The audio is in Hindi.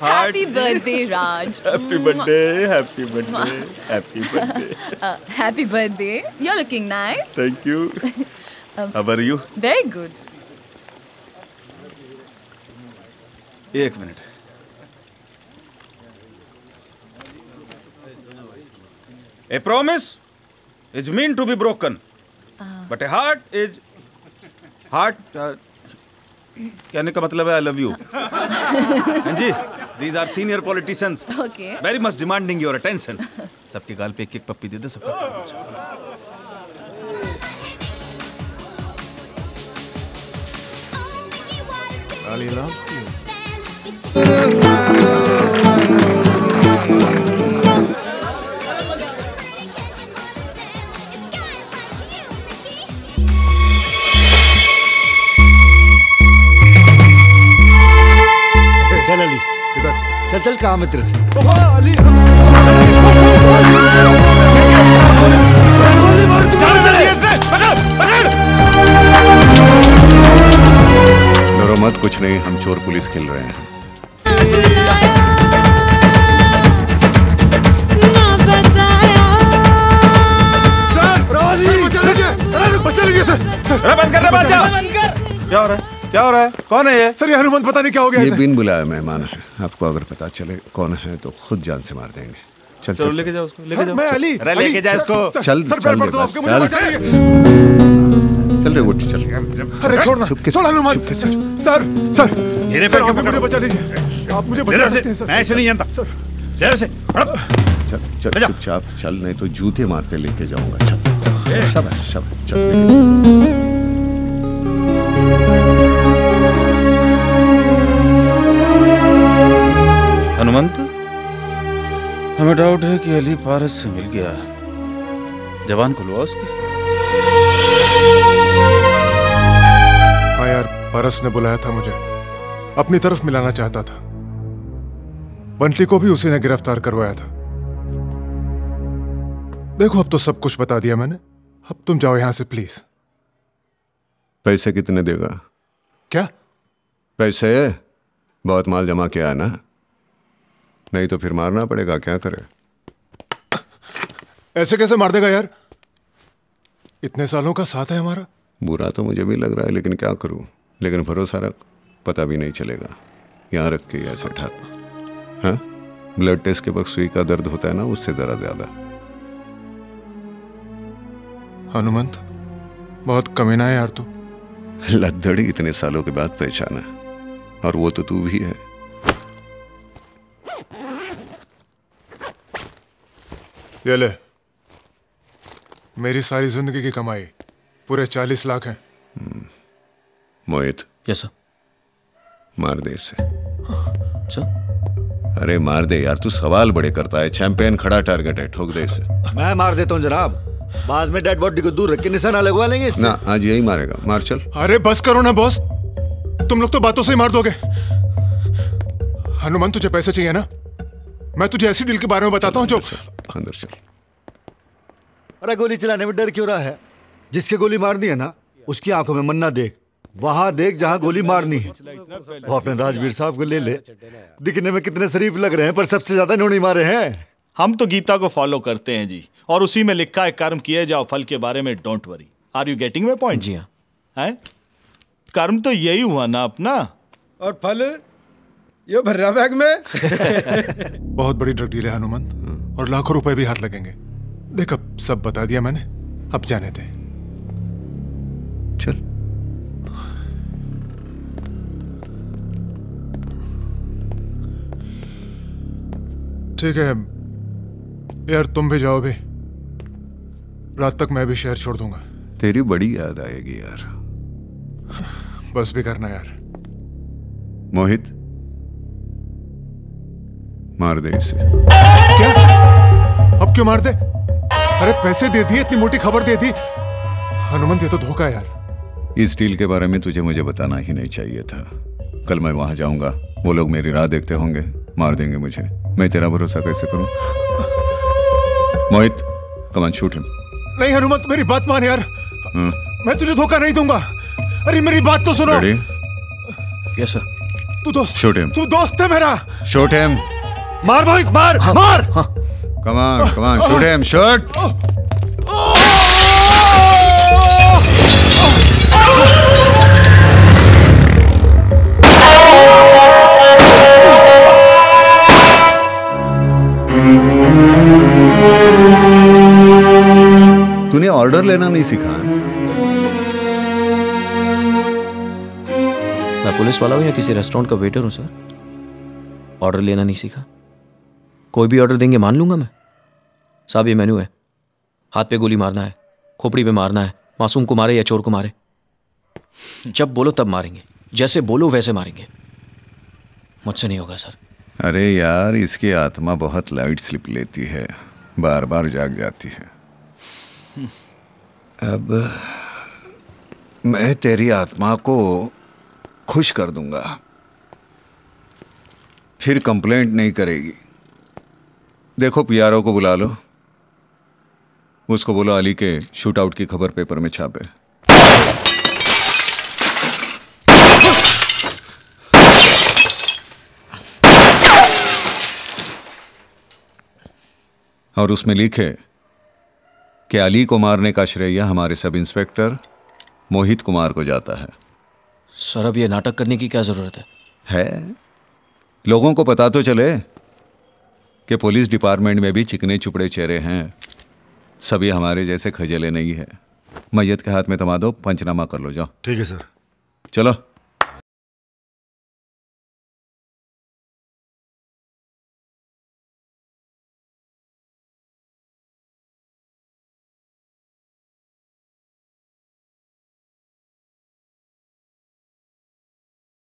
Happy birthday, Raj. Happy birthday, happy birthday, happy birthday. Uh, happy birthday. You're looking nice. Thank you. um, How are you? Very good. एक minute A promise is meant to be broken, but a heart is heart. Uh, कहने का मतलब है आई लव यू हाँ जी these are senior politicians very much demanding your attention सबके गाल पे एक एक पप्पी दे दे सबका। Ali loves you. अली किधर चल चल काम है तेरे से। अली। डरो मत कुछ नहीं हम चोर पुलिस खेल रहे हैं। सर बंद कर रहे बंद क्या हो रहा है? क्या हो रहा है? कौन है ये? सर ये हनुमंत पता नहीं क्या हो गया ये बिन बुलाया मेहमान है। आपको अगर पता चले कौन है तो खुद जान से मार देंगे। चल चलो लेके जाओ उसको लेके जाओ। मैं अली। अरे लेके जा इसको। चल, सर चल चल। बचा लीजिए चल। रे उठ चल। अरे छोड़ना। चुपके से, छोड़ हनुमान। चुपके से। सर सर मेरे पैर क्यों मुझे पकड़। बचा लीजिए। आप मुझे बचा सकते हैं सर। मैं ऐसे नहीं जानता। सर। उसे हड़प। चल चल चुपचाप चल नहीं तो जूते मारते लेके जाऊँगा। चल शाबाश शाबाश चल। हनुमंत? हमें डाउट है कि अली पारस से मिल गया जवान को लो उसकी? हाँ यार पारस ने बुलाया था मुझे। अपनी तरफ़ मिलाना चाहता था। बंटली को भी उसी ने गिरफ़्तार करवाया था। देखो अब तो सब कुछ बता दिया मैंने। अब तुम जाओ यहाँ से प्लीज़ पैसे कितने देगा? क्या? पैसे? बहुत माल जमा किया है ना? नहीं तो फिर मारना पड़ेगा क्या करे? ऐसे कैसे मार देगा यार? इतने सालों का साथ है हमारा। बुरा तो मुझे भी लग रहा है लेकिन क्या करूँ? लेकिन भरोसा रख पता भी नहीं चलेगा। यहाँ रख के ऐसे ठाक। हाँ? ब्लड टेस्ट के वक्त सुई का दर्द होता है ना उससे जरा ज़्यादा। हनुमंत बहुत कमीना है यार तू। लद्दड़ी इतने सालों के बाद पहचाना। और वो तो तू भी है। ये ले मेरी सारी ज़िंदगी की कमाई पूरे चालीस लाख हैं। मोहित। यस सर मार दे इसे। सर अरे मार दे यार तू सवाल बड़े करता है। चैंपियन खड़ा टारगेट है ठोक दे इसे। मैं मार देता हूँ जनाब। बाद में डेड बॉडी को दूर रख के निशाना लगवा लेंगे इससे। ना आज यही मारेगा। मार चल। अरे बस करो ना बॉस तुम लोग तो बातों से ही मार दोगे। हनुमान तुझे पैसे चाहिए ना? मैं तुझे ऐसी डील के बारे में बताता हूँ जो अंदर चल। अरे गोली चलाने में डर क्यों रहा है? जिसके गोली मारनी है ना उसकी आँखों में मन्ना देख। वहाँ देख जहाँ गोली मारनी है। वो अपने राजवीर साहब को ले ले। दिखने में कितने शरीफ लग रहे हैं पर सबसे ज़्यादा नोनी मारे हैं। हम तो गीता को फॉलो करते हैं जी और उसी में लिखा है कर्म किए जाओ फल के बारे में don't worry are you getting my point जी हाँ। है? कर्म तो यही हुआ ना अपना। और फल? ये भर्रा बैग में? बहुत बड़ी ड्रग डील है हनुमंत। और लाखों रुपए भी हाथ लगेंगे। देख अब सब बता दिया मैंने। अब जाने दे। चल। ठीक है। यार तुम भी जाओ भी रात तक मैं भी शहर छोड़ दूँगा। तेरी बड़ी याद आएगी यार। बस भी करना यार। मोहित मार दे इसे। क्या? अब क्यों मार दे अरे पैसे दे दिए इतनी मोटी खबर दे दी। हनुमंत ये तो धोखा यार। इस डील के बारे में तुझे मुझे बताना ही नहीं चाहिए था। कल मैं वहाँ जाऊँगा। वो लोग मेरी राह देखते होंगे। मार देंगे मुझे। मैं तेरा भरोसा कैसे करूँ? मोहित कमान शूट हिम नहीं हनुमंत मेरी बात मान यार। मैं तुझे धोखा नहीं दूँगा। अरे मेरी बात तो सुनो। यस सर तू दोस्त Shoot him. तू दोस्त है मेरा। शूट हिम मार मोहित मार हाँ, मार। Come on come on shoot him shoot तूने ऑर्डर लेना नहीं सीखा, है? मैं पुलिस वाला हूँ या किसी रेस्टोरेंट का वेटर हूँ सर ऑर्डर लेना नहीं सीखा? कोई भी ऑर्डर देंगे, मान लूँगा मैं। साहब, ये मेनू है। हाथ पे गोली मारना है, खोपड़ी पे मारना है, मासूम को मारे या चोर को मारे। जब बोलो तब मारेंगे, जैसे बोलो वैसे मारेंगे। मुझसे नहीं होगा, सर। अरे यार, इसकी आत्मा बहुत लाइट स्लिप लेती है बार बार जाग जाती है। अब मैं तेरी आत्मा को खुश कर दूँगा। फिर कंप्लेंट नहीं करेगी। देखो पीआरओ को बुला लो। उसको बोलो अली के शूट आउट की खबर पेपर में छापे। और उसमें लिखे कि अली को मारने का श्रेय हमारे सब इंस्पेक्टर मोहित कुमार को जाता है। सर अब ये नाटक करने की क्या ज़रूरत है? है। लोगों को पता तो चले कि पुलिस डिपार्टमेंट में भी चिकने चुपड़े चेहरे हैं। सभी हमारे जैसे खजेले नहीं है। मैयत के हाथ में थमा दो पंचनामा कर लो जाओ। ठीक है सर। चलो।